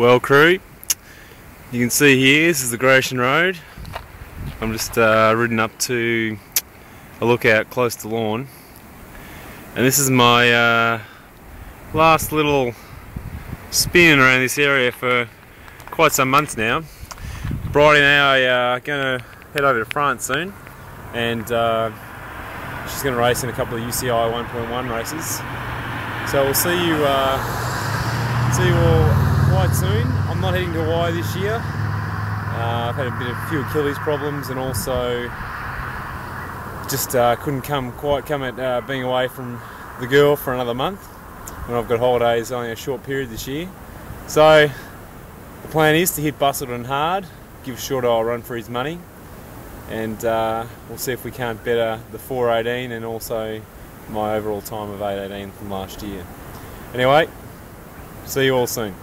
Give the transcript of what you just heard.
Well crew, you can see here, this is the Great Ocean Road. I'm just uh, ridden up to a lookout close to Lorne. And this is my uh, last little spin around this area for quite some months now. Bridie and I are uh, going to head over to France soon and uh, she's going to race in a couple of UCI 1.1 races. So we'll see you, uh, see you all soon. I'm not heading to Hawaii this year. Uh, I've had a bit of a few Achilles problems and also just uh, couldn't come quite come at uh, being away from the girl for another month when I've got holidays only a short period this year. So the plan is to hit Busselton hard, give Short a run for his money, and uh, we'll see if we can't better the 418 and also my overall time of 818 from last year. Anyway, see you all soon.